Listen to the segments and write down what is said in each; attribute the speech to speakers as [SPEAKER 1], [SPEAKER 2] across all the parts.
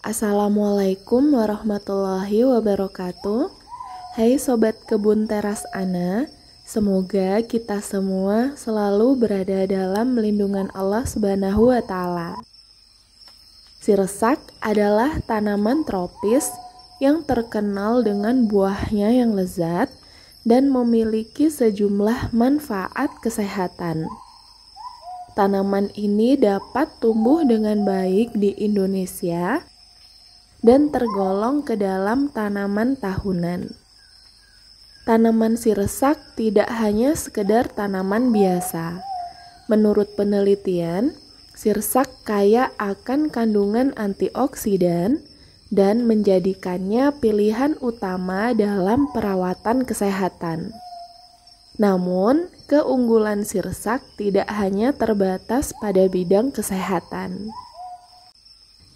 [SPEAKER 1] Assalamualaikum warahmatullahi wabarakatuh. Hai sobat kebun teras Ana, semoga kita semua selalu berada dalam lindungan Allah Subhanahu wa taala. Sirsak adalah tanaman tropis yang terkenal dengan buahnya yang lezat dan memiliki sejumlah manfaat kesehatan. Tanaman ini dapat tumbuh dengan baik di Indonesia dan tergolong ke dalam tanaman tahunan. Tanaman sirsak tidak hanya sekedar tanaman biasa. Menurut penelitian, sirsak kaya akan kandungan antioksidan dan menjadikannya pilihan utama dalam perawatan kesehatan. Namun, keunggulan sirsak tidak hanya terbatas pada bidang kesehatan.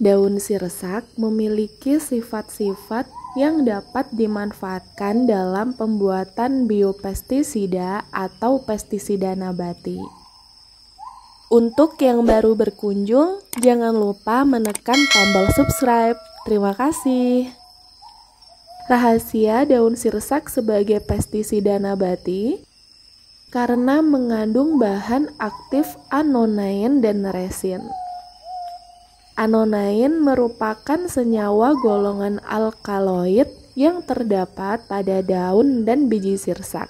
[SPEAKER 1] Daun sirsak memiliki sifat-sifat yang dapat dimanfaatkan dalam pembuatan biopestisida atau pestisida nabati. Untuk yang baru berkunjung, jangan lupa menekan tombol subscribe. Terima kasih. Rahasia daun sirsak sebagai pestisida nabati karena mengandung bahan aktif anonain dan resin. Anonain merupakan senyawa golongan alkaloid yang terdapat pada daun dan biji sirsak.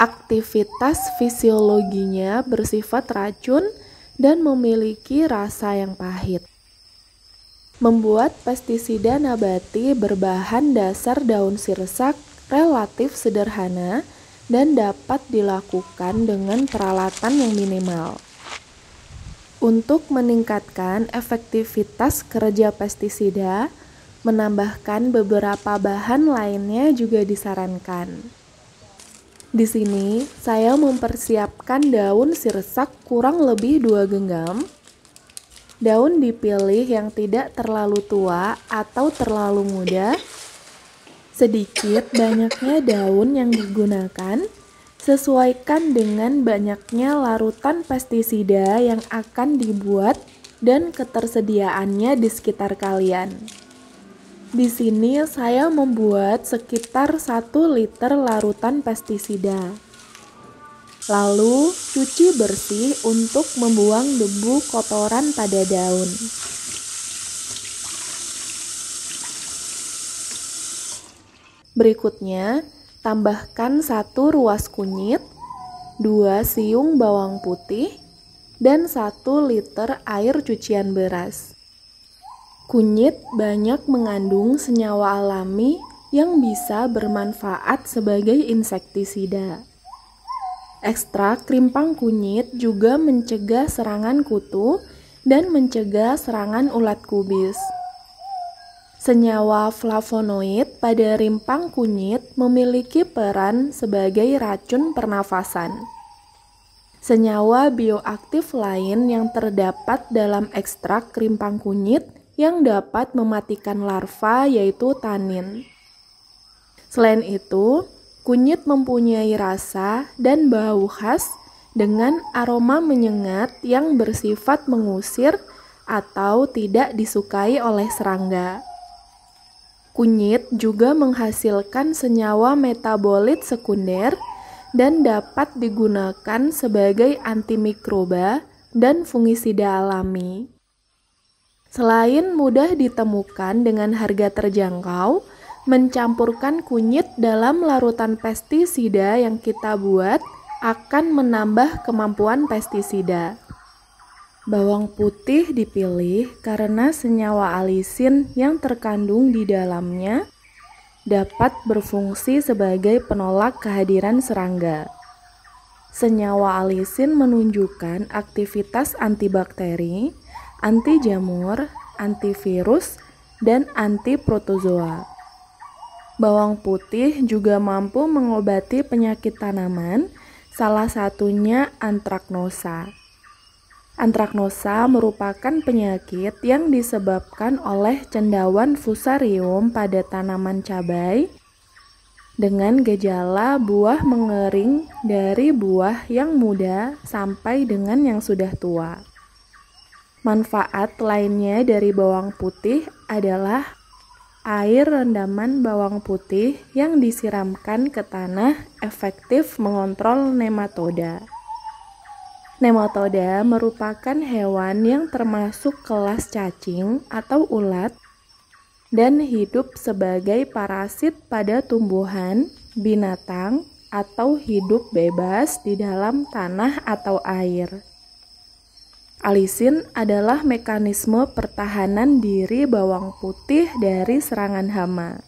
[SPEAKER 1] Aktivitas fisiologinya bersifat racun dan memiliki rasa yang pahit. Membuat pestisida nabati berbahan dasar daun sirsak relatif sederhana dan dapat dilakukan dengan peralatan yang minimal. Untuk meningkatkan efektivitas kerja pestisida, menambahkan beberapa bahan lainnya juga disarankan. Di sini, saya mempersiapkan daun sirsak kurang lebih 2 genggam. Daun dipilih yang tidak terlalu tua atau terlalu muda. Sedikit banyaknya daun yang digunakan Sesuaikan dengan banyaknya larutan pestisida yang akan dibuat dan ketersediaannya di sekitar kalian. Di sini saya membuat sekitar 1 liter larutan pestisida. Lalu cuci bersih untuk membuang debu kotoran pada daun. Berikutnya, Tambahkan satu ruas kunyit, dua siung bawang putih, dan satu liter air cucian beras. Kunyit banyak mengandung senyawa alami yang bisa bermanfaat sebagai insektisida. Ekstrak krimpang kunyit juga mencegah serangan kutu dan mencegah serangan ulat kubis. Senyawa flavonoid pada rimpang kunyit memiliki peran sebagai racun pernafasan. Senyawa bioaktif lain yang terdapat dalam ekstrak rimpang kunyit yang dapat mematikan larva yaitu tanin. Selain itu, kunyit mempunyai rasa dan bau khas dengan aroma menyengat yang bersifat mengusir atau tidak disukai oleh serangga. Kunyit juga menghasilkan senyawa metabolit sekunder dan dapat digunakan sebagai antimikroba dan fungisida alami. Selain mudah ditemukan dengan harga terjangkau, mencampurkan kunyit dalam larutan pestisida yang kita buat akan menambah kemampuan pestisida. Bawang putih dipilih karena senyawa alisin yang terkandung di dalamnya dapat berfungsi sebagai penolak kehadiran serangga. Senyawa alisin menunjukkan aktivitas antibakteri, anti jamur, antivirus, dan antiprotozoa. Bawang putih juga mampu mengobati penyakit tanaman, salah satunya antraknosa. Antraknosa merupakan penyakit yang disebabkan oleh cendawan fusarium pada tanaman cabai dengan gejala buah mengering dari buah yang muda sampai dengan yang sudah tua. Manfaat lainnya dari bawang putih adalah air rendaman bawang putih yang disiramkan ke tanah efektif mengontrol nematoda. Nematoda merupakan hewan yang termasuk kelas cacing atau ulat dan hidup sebagai parasit pada tumbuhan, binatang, atau hidup bebas di dalam tanah atau air. Alisin adalah mekanisme pertahanan diri bawang putih dari serangan hama.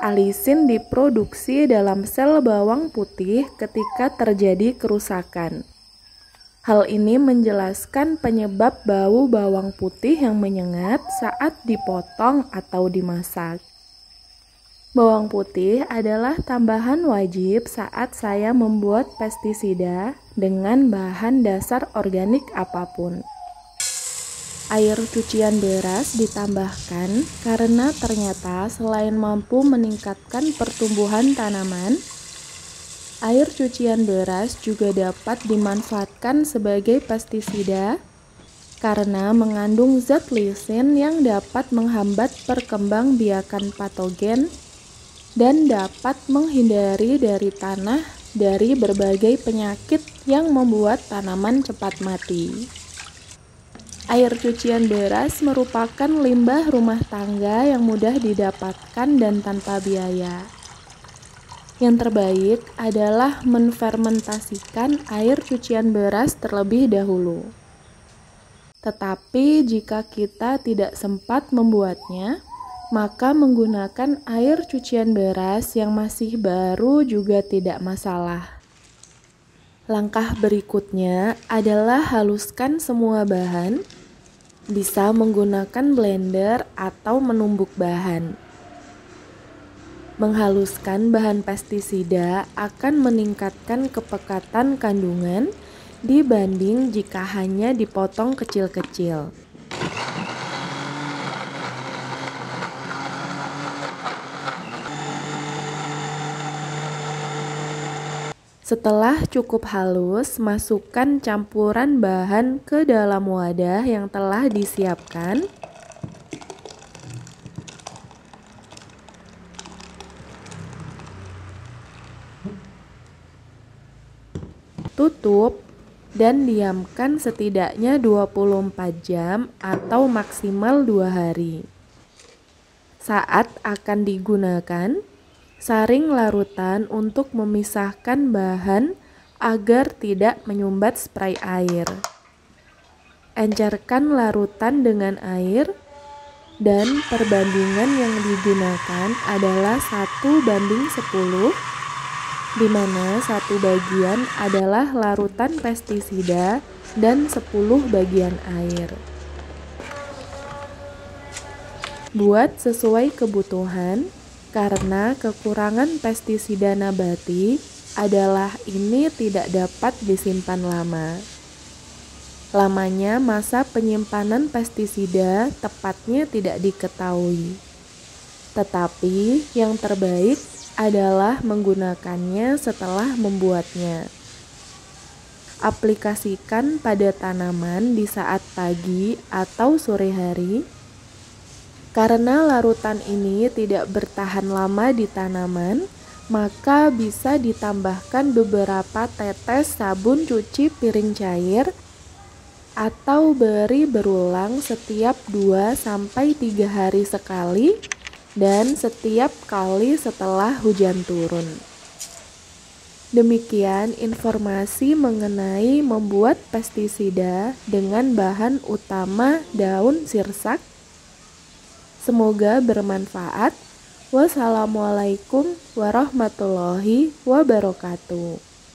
[SPEAKER 1] Alisin diproduksi dalam sel bawang putih ketika terjadi kerusakan. Hal ini menjelaskan penyebab bau bawang putih yang menyengat saat dipotong atau dimasak. Bawang putih adalah tambahan wajib saat saya membuat pestisida dengan bahan dasar organik apa pun. Air cucian beras ditambahkan karena ternyata selain mampu meningkatkan pertumbuhan tanaman, Air cucian beras juga dapat dimanfaatkan sebagai pestisida karena mengandung zat lisin yang dapat menghambat perkembangbiakan patogen dan dapat menghindari dari tanah dari berbagai penyakit yang membuat tanaman cepat mati. Air cucian beras merupakan limbah rumah tangga yang mudah didapatkan dan tanpa biaya. Yang terbaik adalah menfermentasikan air cucian beras terlebih dahulu. Tetapi jika kita tidak sempat membuatnya, maka menggunakan air cucian beras yang masih baru juga tidak masalah. Langkah berikutnya adalah haluskan semua bahan, bisa menggunakan blender atau menumbuk bahan. Menghaluskan bahan pestisida akan meningkatkan kepekatan kandungan dibanding jika hanya dipotong kecil-kecil. Setelah cukup halus, masukkan campuran bahan ke dalam wadah yang telah disiapkan Tutup dan diamkan setidaknya 24 jam atau maksimal 2 hari. Saat akan digunakan, saring larutan untuk memisahkan bahan agar tidak menyumbat spray air. Encerkan larutan dengan air dan perbandingan yang digunakan adalah 1 banding 10 di mana satu bagian adalah larutan pestisida dan 10 bagian air. Buat sesuai kebutuhan, karena kekurangan pestisida nabati adalah ini tidak dapat disimpan lama. Lamanya masa penyimpanan pestisida tepatnya tidak diketahui. Tetapi yang terbaik adalah menggunakannya setelah membuatnya. Aplikasikan pada tanaman di saat pagi atau sore hari. Karena larutan ini tidak bertahan lama di tanaman, maka bisa ditambahkan beberapa tetes sabun cuci piring cair atau beri berulang setiap 2 sampai 3 hari sekali dan setiap kali setelah hujan turun. Demikian informasi mengenai membuat pestisida dengan bahan utama daun sirsak. Semoga bermanfaat. Wassalamualaikum warahmatullahi wabarakatuh.